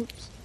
Oops.